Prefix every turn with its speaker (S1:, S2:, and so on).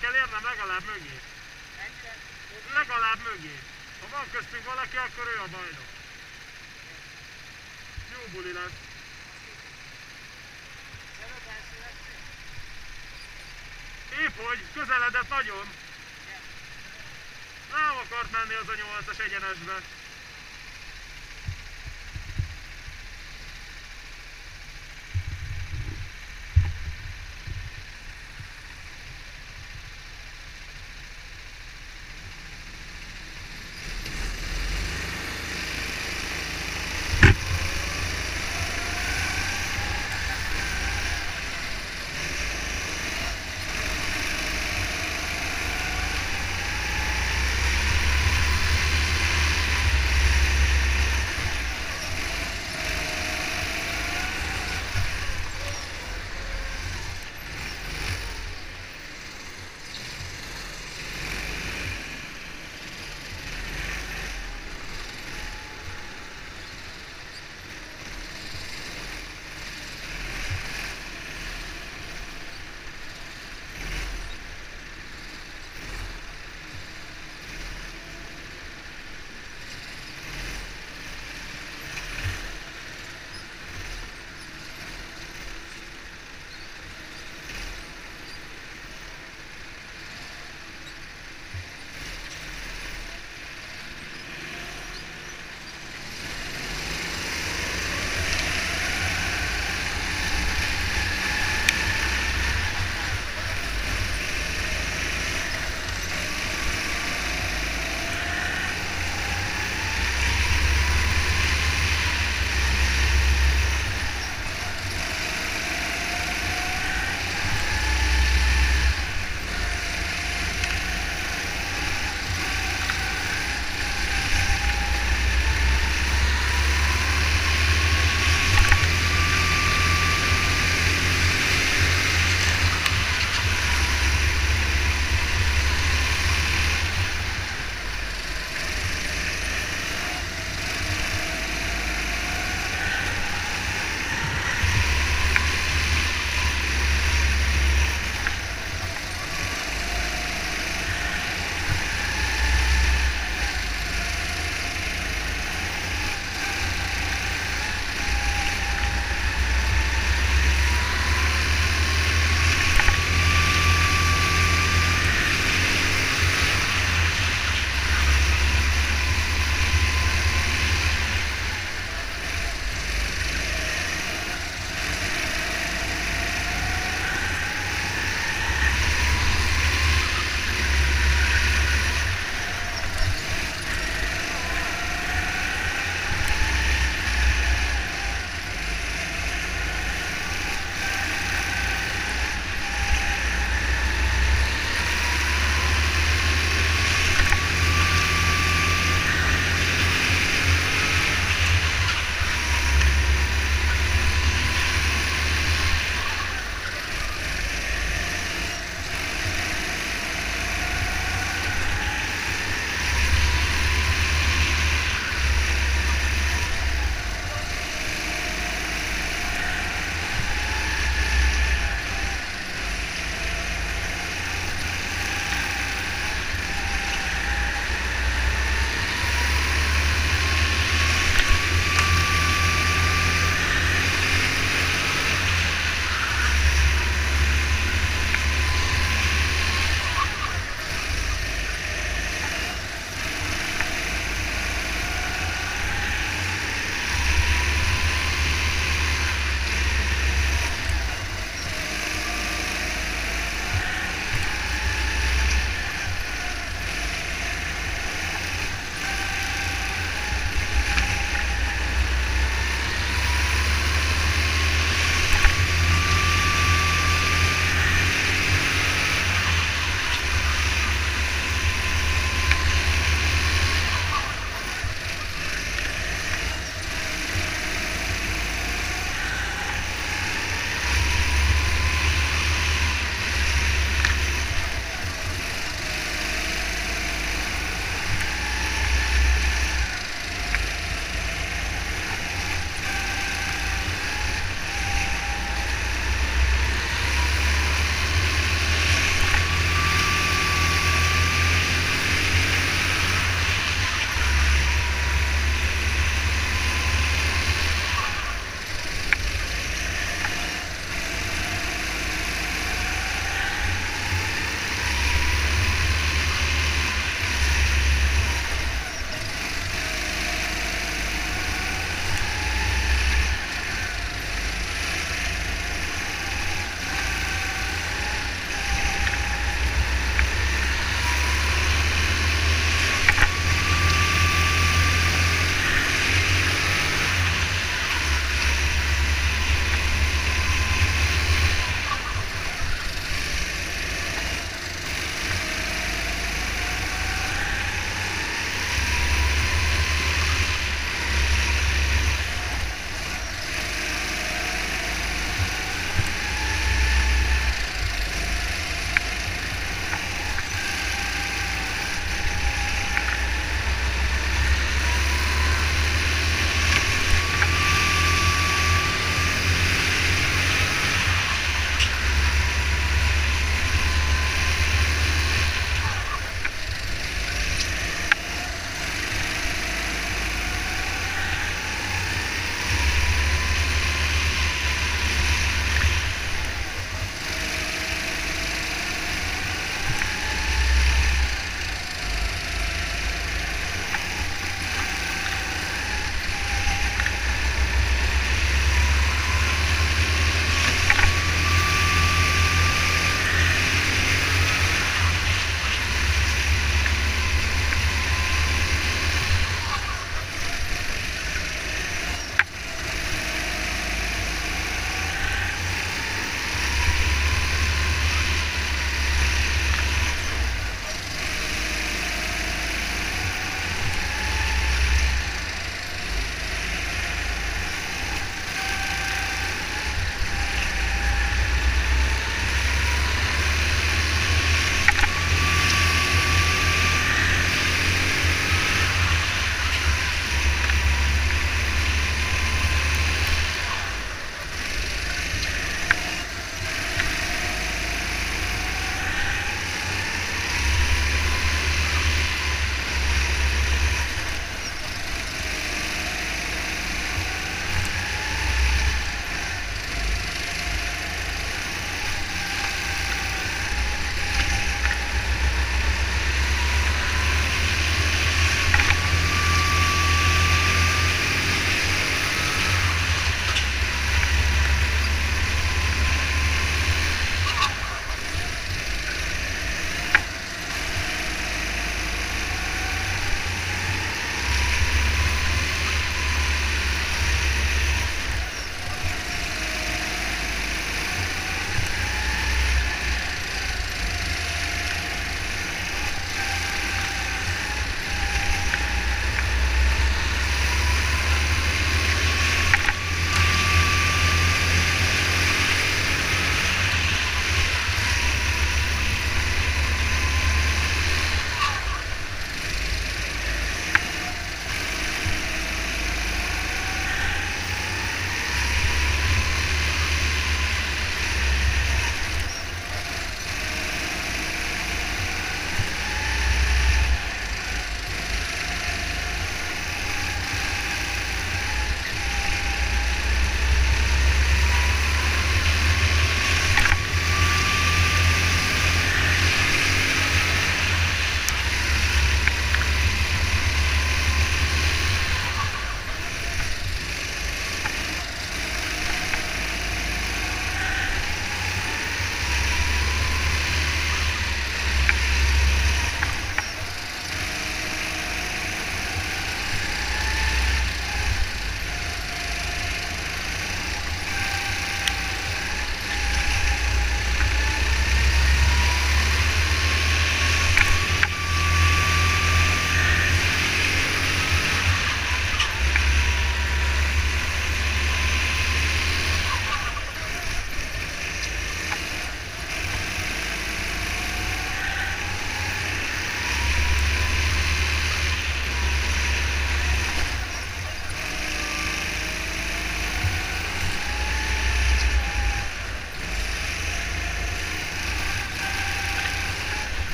S1: kell érnem legalább mögé. Legalább mögé. Ha van köztünk valaki, akkor ő a bajnok. Jó buli lesz. Épp hogy, közeledett nagyon. Nem akart menni az a nyolcas egyenesbe.